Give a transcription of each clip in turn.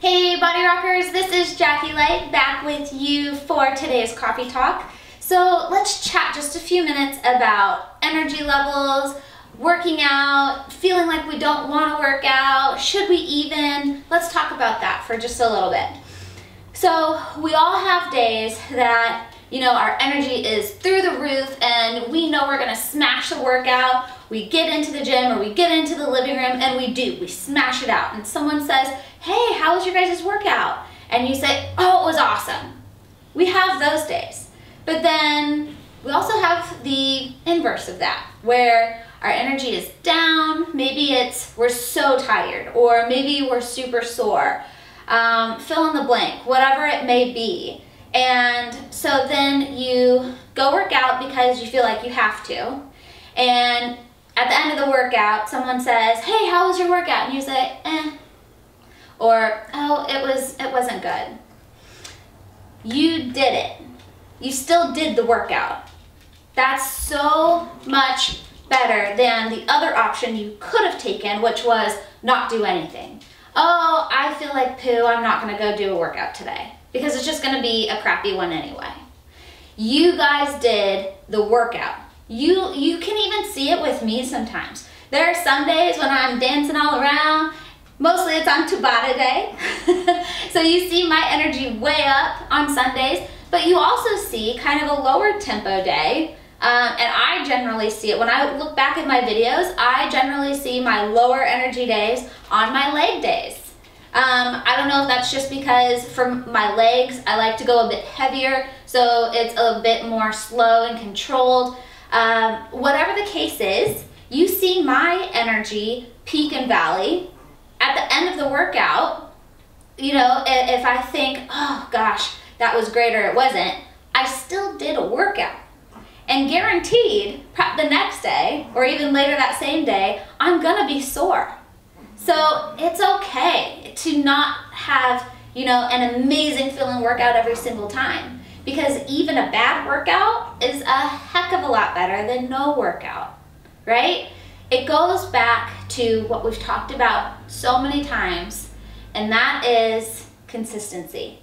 Hey Body Rockers, this is Jackie Light back with you for today's coffee talk. So let's chat just a few minutes about energy levels, working out, feeling like we don't want to work out, should we even? Let's talk about that for just a little bit. So we all have days that, you know, our energy is through the roof and we know we're to smash the workout. We get into the gym or we get into the living room and we do. We smash it out. And someone says, hey, how was your guys' workout? And you say, oh, it was awesome. We have those days. But then we also have the inverse of that, where our energy is down. Maybe it's we're so tired, or maybe we're super sore. Um, fill in the blank, whatever it may be. And so then you go work out because you feel like you have to. And at the end of the workout, someone says, hey, how was your workout? And you say, eh, or oh it was it wasn't good. You did it. You still did the workout. That's so much better than the other option you could have taken which was not do anything oh i feel like poo i'm not to go do a workout today. Because it's just to be a crappy one anyway. You guys did the workout. You you can even see it with me sometimes. There are some days when i'm dancing all around. Mostly it's on Tabata day. so you see my energy way up on Sundays, but you also see kind of a lower tempo day. Um, and I generally see it, when I look back at my videos, I generally see my lower energy days on my leg days. Um, I don't know if that's just because for my legs, I like to go a bit heavier, so it's a bit more slow and controlled. Um, whatever the case is, you see my energy peak and valley at the end of the workout, you know, if I think, oh gosh, that was great or it wasn't, I still did a workout. And guaranteed, the next day, or even later that same day, I'm gonna be sore. So it's okay to not have, you know, an amazing feeling workout every single time. Because even a bad workout is a heck of a lot better than no workout, right? It goes back to what we've talked about so many times, and that is consistency,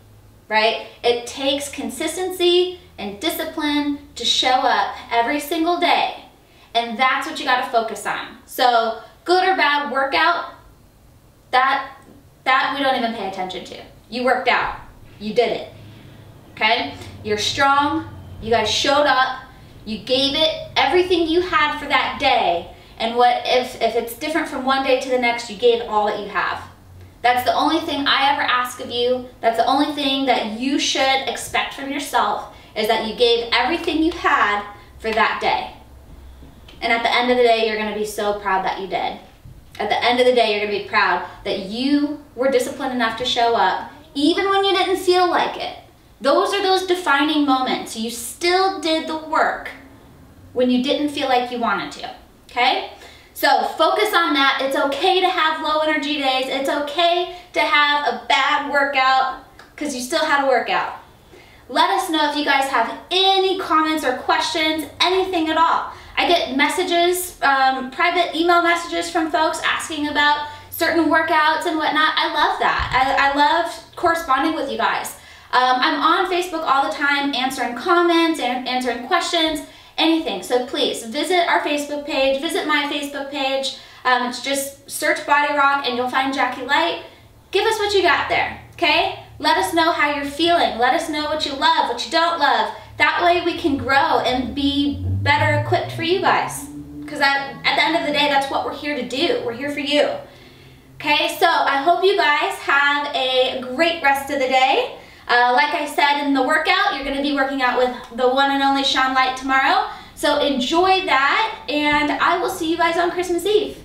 right? It takes consistency and discipline to show up every single day, and that's what you got to focus on. So, good or bad workout, that that we don't even pay attention to. You worked out. You did it. Okay? You're strong. You guys showed up. You gave it everything you had for that day and what if, if it's different from one day to the next, you gave all that you have. That's the only thing I ever ask of you. That's the only thing that you should expect from yourself is that you gave everything you had for that day. And at the end of the day, you're going to be so proud that you did. At the end of the day, you're going to be proud that you were disciplined enough to show up, even when you didn't feel like it. Those are those defining moments. You still did the work when you didn't feel like you wanted to okay? So focus on that. It's okay to have low energy days. It's okay to have a bad workout because you still had a workout. Let us know if you guys have any comments or questions, anything at all. I get messages, um, private email messages from folks asking about certain workouts and whatnot. I love that. I, I love corresponding with you guys. Um, I'm on Facebook all the time answering comments and answering questions anything. So please visit our Facebook page, visit my Facebook page. Um, it's just search BodyRock and you'll find Jackie Light. Give us what you got there, okay? Let us know how you're feeling. Let us know what you love, what you don't love. That way we can grow and be better equipped for you guys. Because at, the end of the day, that's what we're here to do. We're here for you. Okay, so I hope you guys have a great rest of the day. Uh, like I said in the workout, you're going to be working out with the one and only Sean Light tomorrow. So enjoy that, and I will see you guys on Christmas Eve.